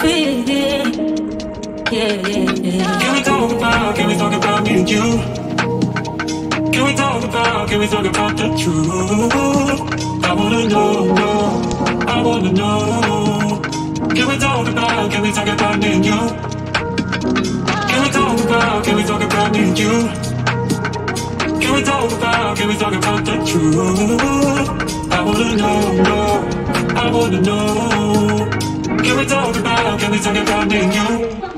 feel. Yeah, yeah, yeah. Can we talk about, can we talk about me and you? Can we talk about, can we talk about the truth? I wanna know, I wanna know. Can we talk about, can we talk about me and you? Can we talk about, can we talk about me and you? Can we talk about, can we talk about the truth? I wanna know, I wanna know. Can we talk about, can we talk about me and you?